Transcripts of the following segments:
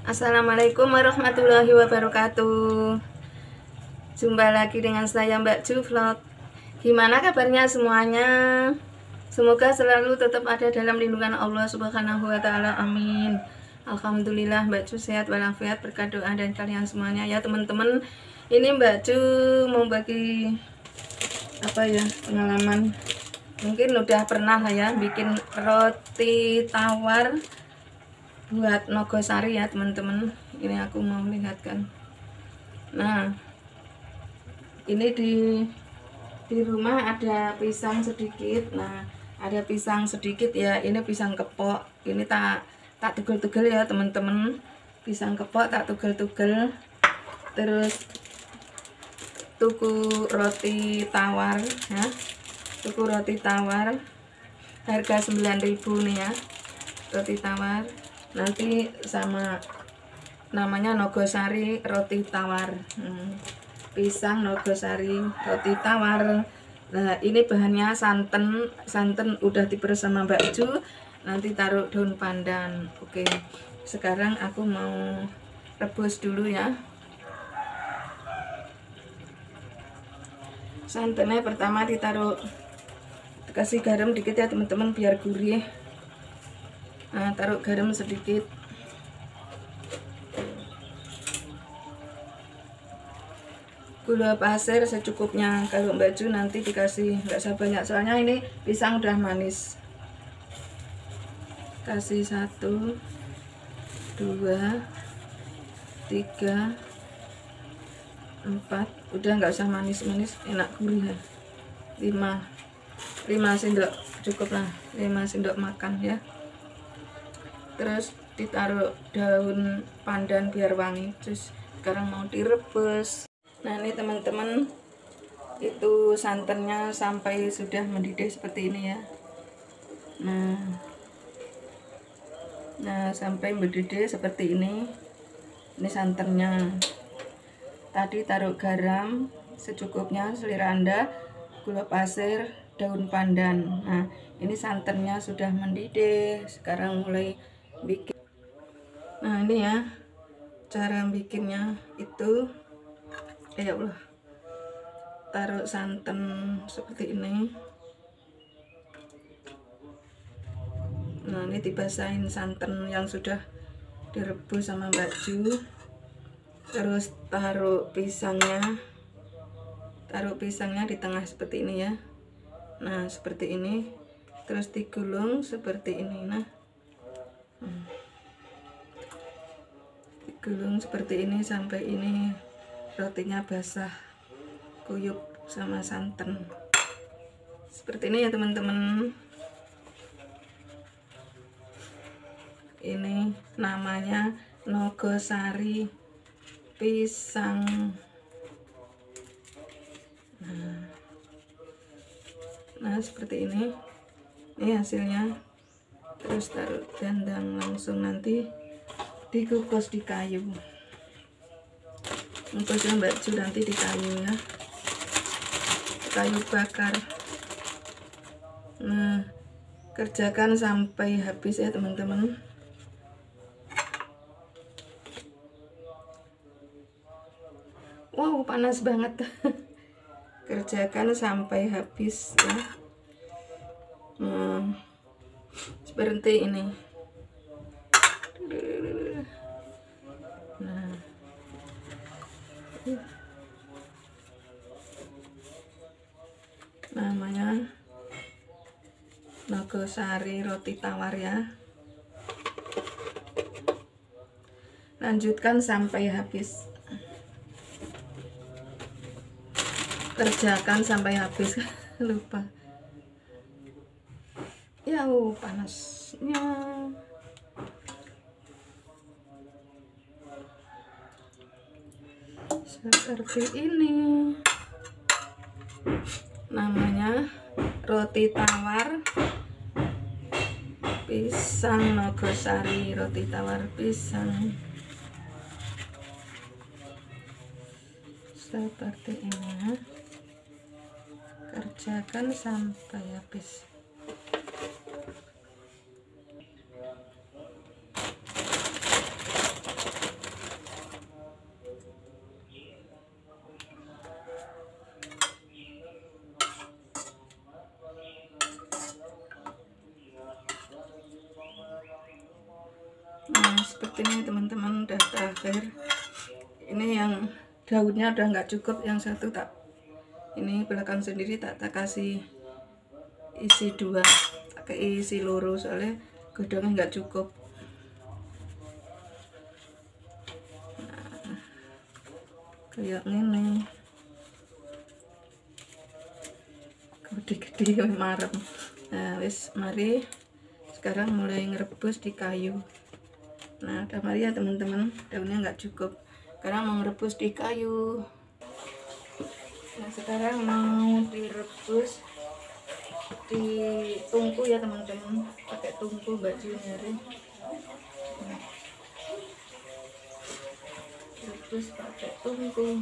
Assalamualaikum warahmatullahi wabarakatuh Jumpa lagi dengan saya Mbak Ju Gimana kabarnya semuanya? Semoga selalu tetap ada dalam lindungan Allah Subhanahu wa taala. Amin. Alhamdulillah Mbak Ju sehat walafiat berkat doa dan kalian semuanya ya teman-teman. Ini Mbak Ju mau bagi apa ya pengalaman mungkin udah pernah lah ya bikin roti tawar buat nogosari ya teman-teman. Ini aku mau lihatkan. Nah ini di di rumah ada pisang sedikit. Nah ada pisang sedikit ya. Ini pisang kepok. Ini tak tak tugel-tugel ya teman-teman. Pisang kepok tak tugel-tugel terus tuku roti tawar ya. Tuku roti tawar. Harga 9000 nih ya roti tawar nanti sama namanya nogosari roti tawar. Hmm. pisang nogosari roti tawar. Nah ini bahannya santan santan udah diperes sama Mbak Ju. Nanti taruh daun pandan. Oke sekarang aku mau rebus dulu ya. Santannya pertama ditaruh kasih garam dikit ya teman-teman biar gurih nah taruh garam sedikit. Gula pasir secukupnya. Kalau baju nanti dikasih nggak usah banyak soalnya ini pisang udah manis. Kasih satu dua tiga empat. Udah nggak usah manis-manis enak gurih lima. Lima sendok cukup lah lima sendok makan ya terus ditaruh daun pandan biar wangi terus sekarang mau direbus. Nah ini teman-teman itu santannya sampai sudah mendidih seperti ini ya. Nah nah sampai mendidih seperti ini. Ini santannya. Tadi taruh garam secukupnya selera anda. Gula pasir daun pandan. Nah ini santannya sudah mendidih. Sekarang mulai bikin. Nah ini ya cara bikinnya itu eh, ya Allah. Taruh santan seperti ini. Nah ini dibasahin santan yang sudah direbus sama Mbak Ju. Terus taruh pisangnya. Taruh pisangnya di tengah seperti ini ya. Nah seperti ini. Terus digulung seperti ini. Nah. Digulung seperti ini sampai ini rotinya basah kuyup sama santan. Seperti ini ya teman-teman. Ini namanya nogosari pisang. Nah, nah seperti ini. Ini hasilnya terus taruh dandang langsung nanti dikukus di kayu. Kukusnya mbak Ju nanti di kayu ya. Kayu bakar. Nah kerjakan sampai habis ya teman-teman. Wow panas banget. Kerjakan sampai habis ya. Hmm berhenti ini. Nah. Namanya Nogosari roti tawar ya. Lanjutkan sampai habis. Kerjakan sampai habis. Lupa ya panasnya. Seperti ini. Namanya roti tawar. Pisang nogosari roti tawar pisang. Seperti ini kerjakan sampai habis nah seperti ini teman-teman udah terakhir. Ini yang daunnya udah nggak cukup yang satu tak ini belakang sendiri tak tak kasih isi dua pakai isi loro soalnya godongnya nggak cukup. Nah, kayak ini gede-gede marem. Nah wis mari sekarang mulai ngerebus di kayu nah udah mari ya teman-teman. Daunnya nggak cukup. Sekarang mau ngerebus di kayu. Nah sekarang mau direbus di tungku ya teman-teman. Pakai tungku baju nyari. Nah, rebus pakai tungku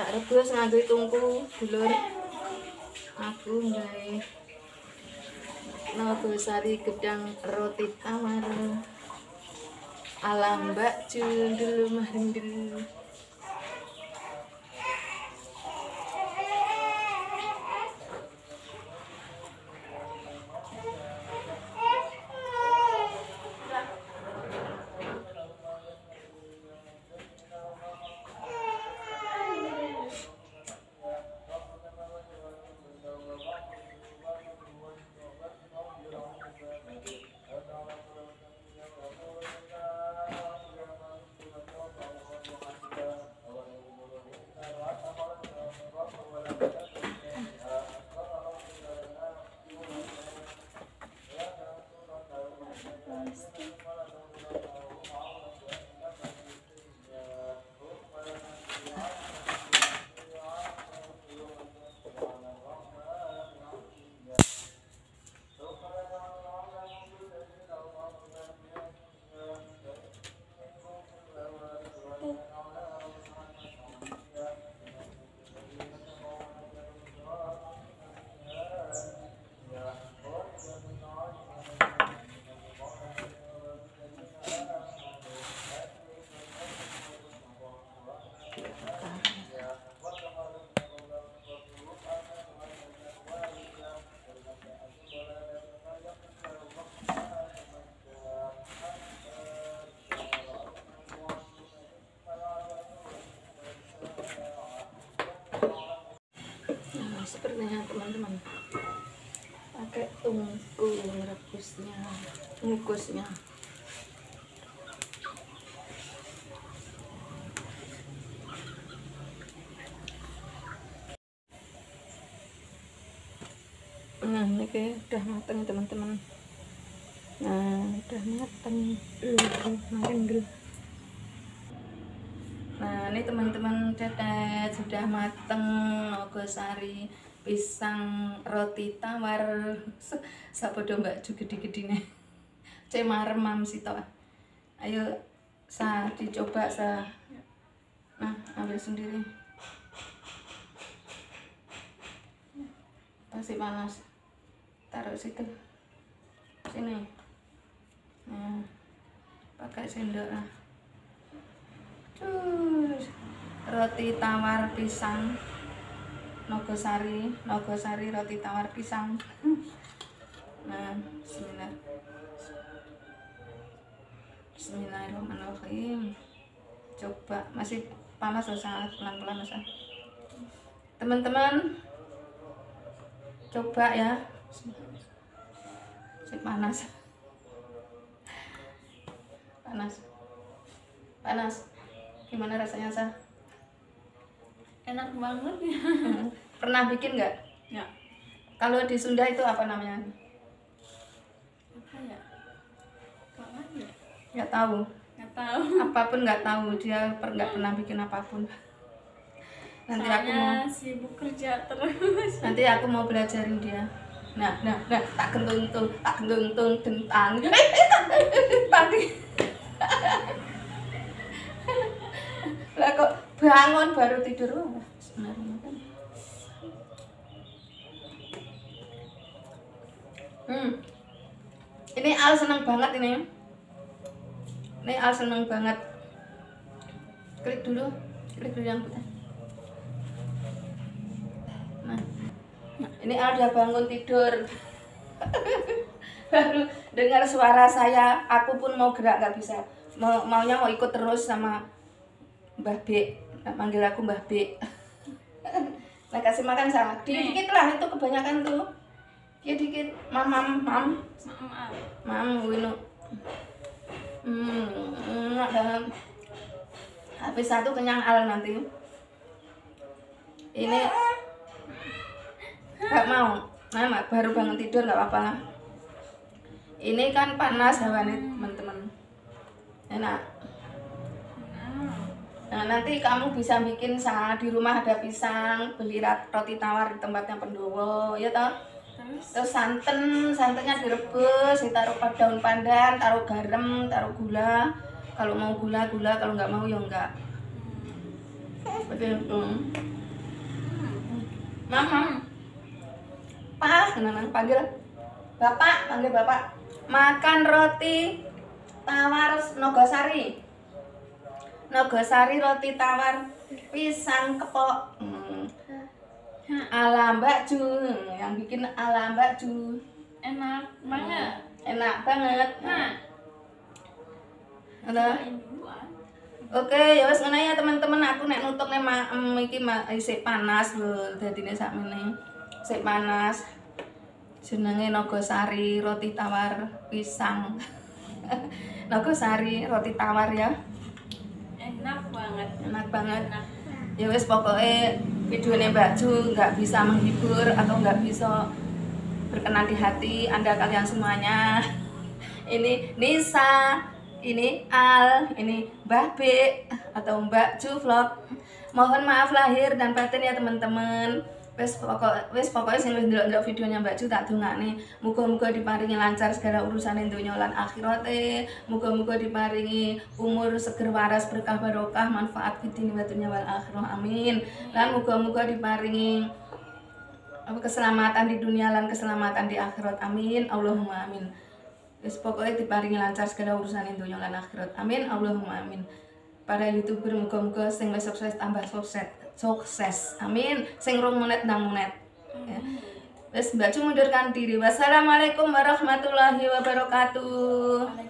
tak rebus nganggo tungku dulur. Aku gawe Nogosari gedang roti tawar ala Mbak Jundul Mandul sepertinya teman-teman pakai tungku rebusnya, ngukusnya. Nah, ini kayak udah mateng teman-teman. Nah, udah mateng. Makin dulu. Ini teman-teman tetet sudah mateng nogosari pisang roti tawar. Sapodo mbak juga gede nih cemarem mam sito. Ayo sa dicoba sa. Nah ambil sendiri. Masih panas. Taruh situ. Sini. Nah pakai sendok lah. Cus. Roti tawar pisang. Nogosari Nogosari roti tawar pisang. Nah bismillah. Bismillahirrahmanirrahim. Coba masih panas loh sangat pelan-pelan loh teman-teman coba ya. Masih panas. Panas. Panas. Gimana rasanya sah enak banget ya. Pernah bikin nggak? Ya. Kalau di Sunda itu apa namanya? Apa ya? Kapan ya. Nggak tahu. Nggak tahu. Apa pun nggak tahu. Dia per- nggak pernah bikin apa pun. Nanti aku mau Soalnya sibuk kerja terus. Nanti aku mau belajarin dia. Nah nah nah tak gentung tak gentung tentang tadi lah kok bangun baru tidur Bismillahirrahmanirrahim. hmm ini Al seneng banget ini ini Al seneng banget klik dulu klik dulu yang putih Nah, ini ada bangun tidur. Baru dengar suara saya, aku pun mau gerak nggak bisa. Mau, maunya mau ikut terus sama Mbah B. Nah, manggil aku Mbah B. nah kasih makan sama. Dikit dikit lah itu kebanyakan tuh. Ya dikit, mam mam mam, mam wino. Hmm, enak banget. Habis satu kenyang al nanti. Ini nggak mau. Nah, Mak, baru bangun tidur nggak apa-apa. Ini kan panas hawa nih teman-teman. Enak. Nah, nanti kamu bisa bikin sa di rumah ada pisang, beli roti tawar di tempatnya pendowo, ya toh? Terus Terus santan, santannya direbus, ditaruh pada daun pandan, taruh garam, taruh gula. Kalau mau gula, gula. Kalau nggak mau, ya enggak. Seperti itu. Mama. Pak, kenapa panggil? Bapak, panggil bapak. Makan roti tawar Nogosari. Nogosari roti tawar pisang kepok. Hmm. Ala Mbak Ju, yang bikin ala Mbak Ju. enak banget. Enak banget. Nah. Oke, ya wis ngono ya teman-teman aku nek nutuk nek ma, em, iki ma, isih panas lho dadine sakmene. Sik panas. Jenenge Nogosari roti tawar pisang. Nogosari roti tawar ya. Enak banget. Ya wis pokoknya videonya Mbak Ju nggak bisa menghibur atau nggak bisa berkenan di hati Anda kalian semuanya. Ini Nisa, ini Al, ini Mbah B atau Mbak Ju Vlog. Mohon maaf lahir dan batin ya teman-teman. Wes pokok wes pokoknya sing wis ndelok-ndelok videonya Mbak Ju tak dongakne muga-muga diparingi lancar segala urusan donya lan akhirate. Muga-muga diparingi umur seger waras berkah barokah manfaat fitini wa dunya wal akhirah. Amin. Lan muga-muga diparingi apa keselamatan di dunia lan keselamatan di akhirat. Amin. Allahumma amin. Wis pokoknya diparingi lancar segala urusan donya lan akhirat. Amin. Allahumma amin. Para youtuber muga-muga sing wis sukses tambah sukses. Sukses. Amin. Sing rung monet nang monet. Ya. Wis Mbak mundurkan diri. Wassalamualaikum warahmatullahi wabarakatuh.